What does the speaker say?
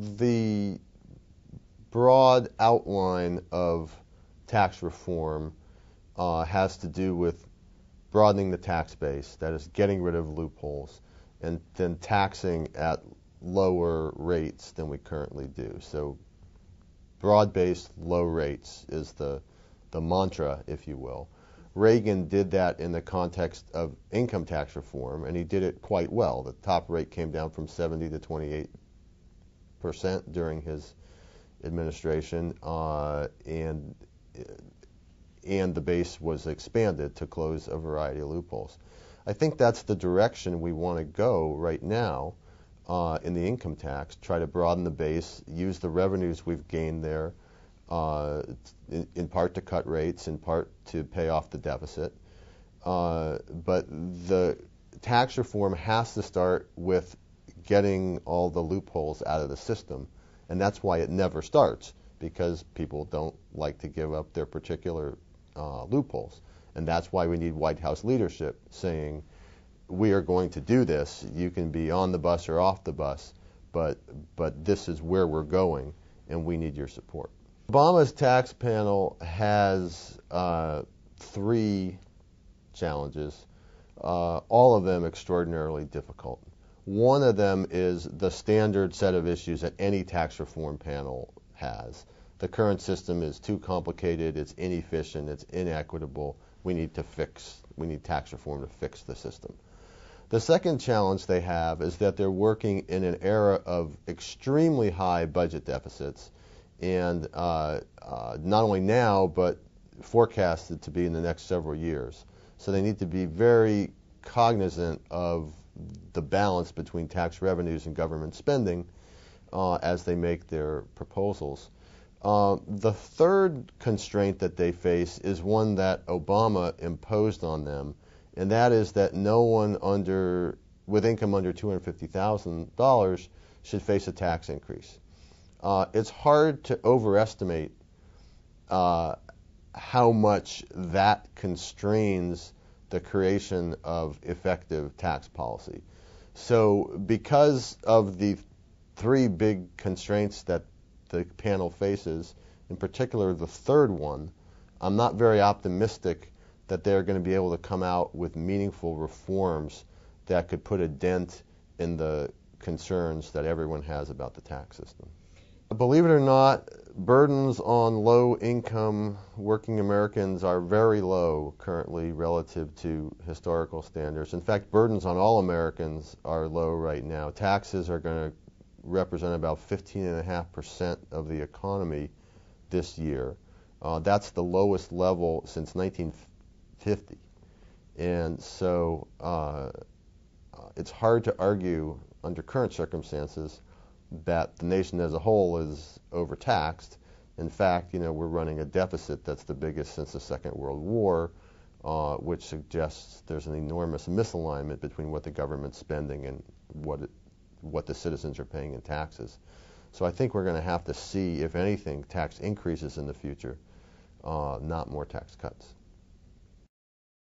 the broad outline of tax reform uh, has to do with broadening the tax base, that is, getting rid of loopholes, and then taxing at lower rates than we currently do. So, broad based low rates is the, the mantra, if you will. Reagan did that in the context of income tax reform, and he did it quite well. The top rate came down from 70 to 28 percent during his administration, uh, and and the base was expanded to close a variety of loopholes. I think that's the direction we want to go right now uh, in the income tax. Try to broaden the base, use the revenues we've gained there, uh, in, in, part to cut rates, in part to pay off the deficit. Uh, but the tax reform has to start with getting all the loopholes out of the system, and that's why it never starts because people don't like to give up their particular uh, loopholes. And that's why we need White House leadership saying, we are going to do this. You can be on the bus or off the bus, but, but this is where we're going, and we need your support. Obama's tax panel has uh, three challenges, uh, all of them extraordinarily difficult. One of them is the standard set of issues that any tax reform panel has. The current system is too complicated, it's inefficient, it's inequitable. We need to fix, we need tax reform to fix the system. The second challenge they have is that they're working in an era of extremely high budget deficits, and uh, uh, not only now, but forecasted to be in the next several years. So they need to be very cognizant of the balance between tax revenues and government spending uh, as they make their proposals. Uh, the third constraint that they face is one that Obama imposed on them, and that is that no one under with income under $250,000 should face a tax increase. Uh, it's hard to overestimate uh, how much that constrains the creation of effective tax policy. So, because of the three big constraints that the panel faces, in particular the third one, I'm not very optimistic that they're going to be able to come out with meaningful reforms that could put a dent in the concerns that everyone has about the tax system. Believe it or not, burdens on low income working Americans are very low currently relative to historical standards. In fact, burdens on all Americans are low right now. Taxes are going to represent about 15.5% of the economy this year. Uh, that's the lowest level since 1950. And so uh, it's hard to argue under current circumstances that the nation as a whole is overtaxed. In fact, you know, we're running a deficit that's the biggest since the Second World War, uh, which suggests there's an enormous misalignment between what the government's spending and what it, what the citizens are paying in taxes. So I think we're going to have to see, if anything, tax increases in the future, uh, not more tax cuts.